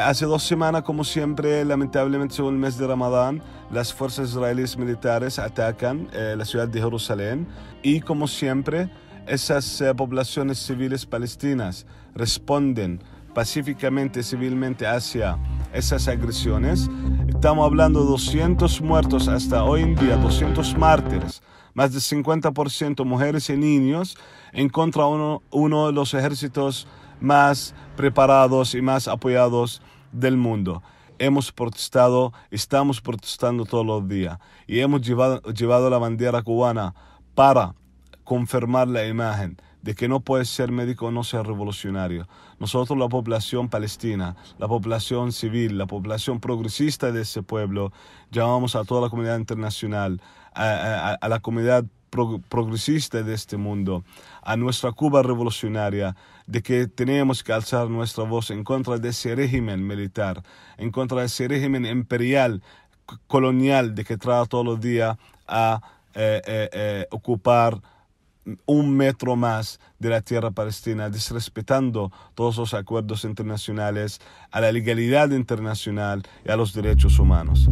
Hace dos semanas, como siempre, lamentablemente según el mes de Ramadán, las fuerzas israelíes militares atacan eh, la ciudad de Jerusalén y como siempre, esas eh, poblaciones civiles palestinas responden pacíficamente, civilmente hacia esas agresiones. Estamos hablando de 200 muertos hasta hoy en día, 200 mártires, más de 50% mujeres y niños en contra uno, uno de los ejércitos más preparados y más apoyados del mundo. Hemos protestado, estamos protestando todos los días y hemos llevado, llevado la bandera cubana para confirmar la imagen de que no puede ser médico no ser revolucionario. Nosotros, la población palestina, la población civil, la población progresista de ese pueblo, llamamos a toda la comunidad internacional, a, a la comunidad progresista de este mundo, a nuestra Cuba revolucionaria, de que tenemos que alzar nuestra voz en contra de ese régimen militar, en contra de ese régimen imperial, colonial, de que trata todos los días a eh, eh, eh, ocupar un metro más de la tierra palestina, disrespetando todos los acuerdos internacionales, a la legalidad internacional y a los derechos humanos.